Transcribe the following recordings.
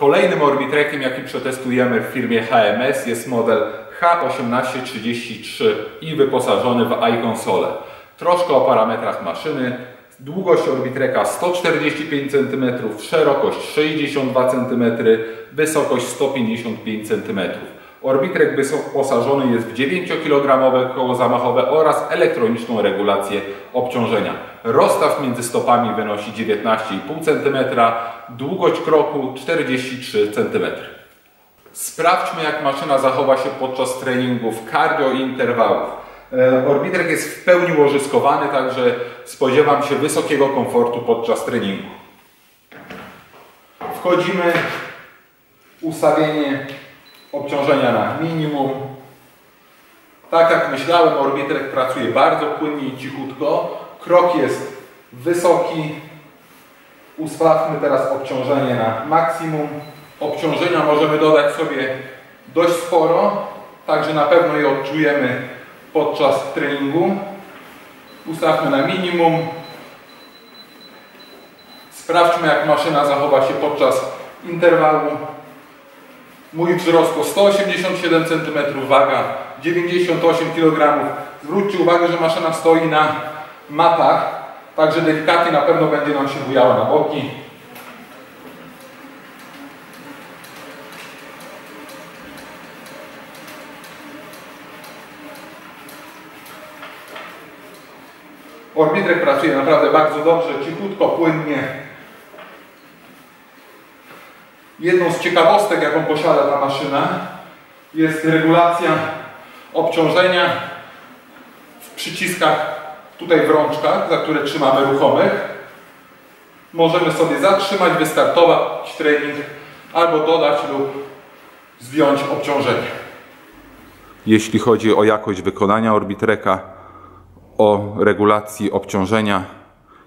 Kolejnym Orbitrekiem, jaki przetestujemy w firmie HMS jest model H1833 i wyposażony w iConsole. Troszkę o parametrach maszyny. Długość Orbitreka 145 cm, szerokość 62 cm, wysokość 155 cm. Orbitrek wyposażony jest w 9-kg koło zamachowe oraz elektroniczną regulację obciążenia. Rozstaw między stopami wynosi 19,5 cm, długość kroku 43 cm. Sprawdźmy jak maszyna zachowa się podczas treningów cardio i interwałów. E, jest w pełni łożyskowany, także spodziewam się wysokiego komfortu podczas treningu. Wchodzimy ustawienie obciążenia na minimum. Tak jak myślałem, Orbitrek pracuje bardzo płynnie i cichutko. Krok jest wysoki. Ustawmy teraz obciążenie na maksimum. Obciążenia możemy dodać sobie dość sporo, także na pewno je odczujemy podczas treningu. Ustawmy na minimum. Sprawdźmy jak maszyna zachowa się podczas interwału. Mój wzrost to 187 cm, waga 98 kg. Zwróćcie uwagę, że maszyna stoi na matach, także delikatnie na pewno będzie nam się bujała na boki. Orbitrek pracuje naprawdę bardzo dobrze, cichutko, płynnie. Jedną z ciekawostek, jaką posiada ta maszyna, jest regulacja obciążenia w przyciskach tutaj w rączkach, za które trzymamy ruchomych. Możemy sobie zatrzymać, wystartować trening albo dodać lub zdjąć obciążenie. Jeśli chodzi o jakość wykonania Orbitreka, o regulacji obciążenia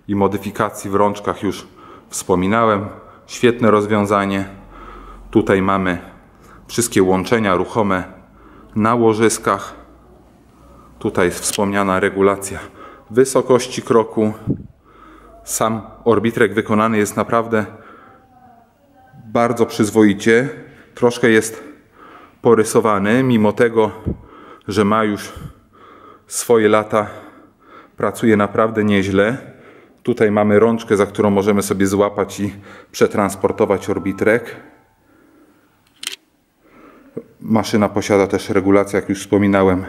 i modyfikacji w rączkach już wspominałem. Świetne rozwiązanie. Tutaj mamy wszystkie łączenia ruchome na łożyskach. Tutaj jest wspomniana regulacja wysokości kroku. Sam orbitrek wykonany jest naprawdę bardzo przyzwoicie. Troszkę jest porysowany, mimo tego, że ma już swoje lata, pracuje naprawdę nieźle. Tutaj mamy rączkę, za którą możemy sobie złapać i przetransportować orbitrek. Maszyna posiada też regulację, jak już wspominałem,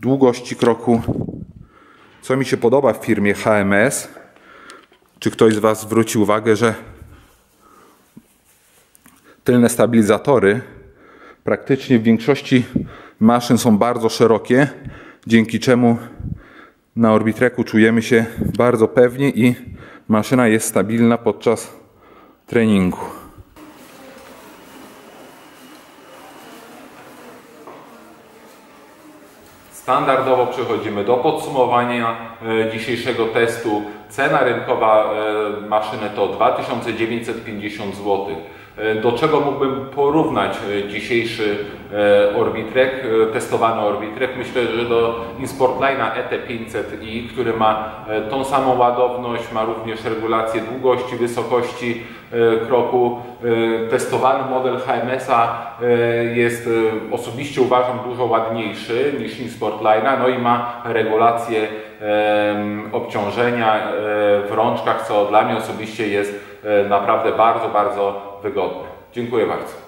długości kroku. Co mi się podoba w firmie HMS, czy ktoś z Was zwróci uwagę, że tylne stabilizatory praktycznie w większości maszyn są bardzo szerokie, dzięki czemu na Orbitreku czujemy się bardzo pewnie i maszyna jest stabilna podczas treningu. Standardowo przechodzimy do podsumowania e, dzisiejszego testu. Cena rynkowa e, maszyny to 2950 zł. E, do czego mógłbym porównać dzisiejszy Orbitrek, testowany Orbitrek? Myślę, że do Insportline'a ET500i, który ma tą samą ładowność, ma również regulację długości, wysokości kroku. Testowany model HMS-a jest osobiście uważam dużo ładniejszy niż Insportline'a, no i ma regulację obciążenia w rączkach, co dla mnie osobiście jest naprawdę bardzo, bardzo wygodne. Dziękuję bardzo.